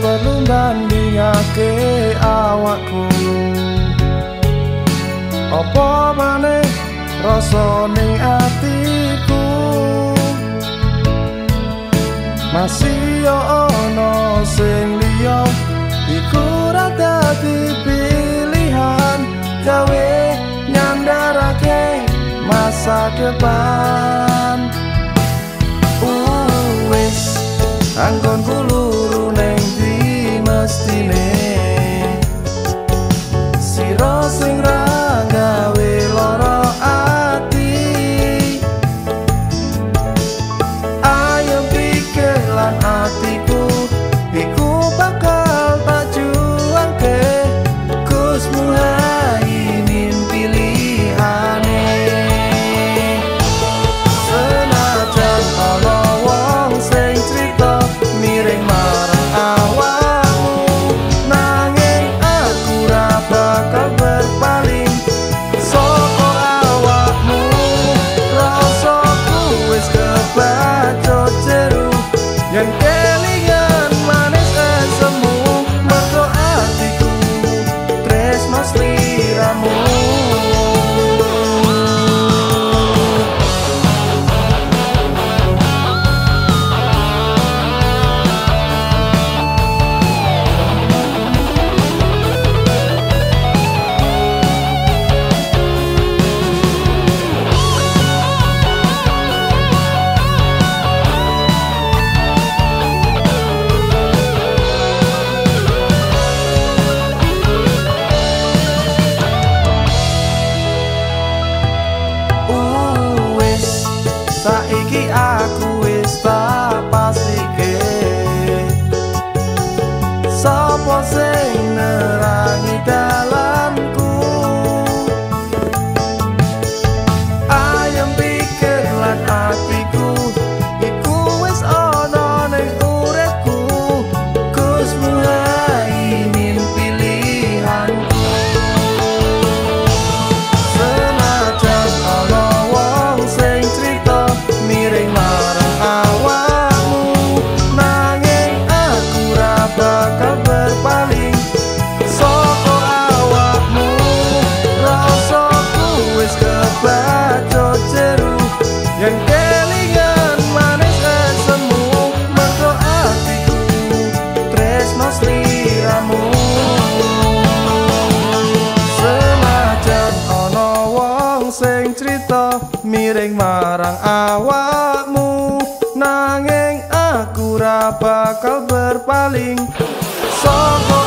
perlu bandingake awakku. Apa maneh rasane atiku? Masih yo ono sing liyo iku rada pilihan. Gawe nyandarake masa depan. Uwes uh, anggon gente que há kita miring marang awakmu. Nanging aku ra bakal berpaling. Sapa